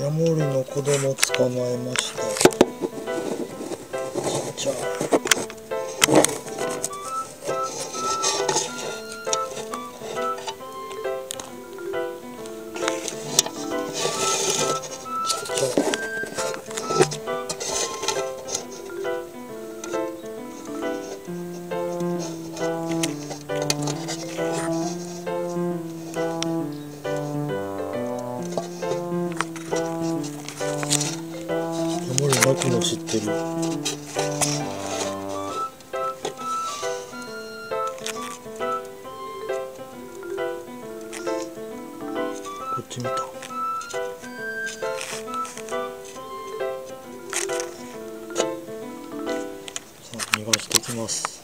ヤモリの子供捕まえました。ちっちゃモリ鳴くの知ってる。こっち見た。さあ逃がしてきます。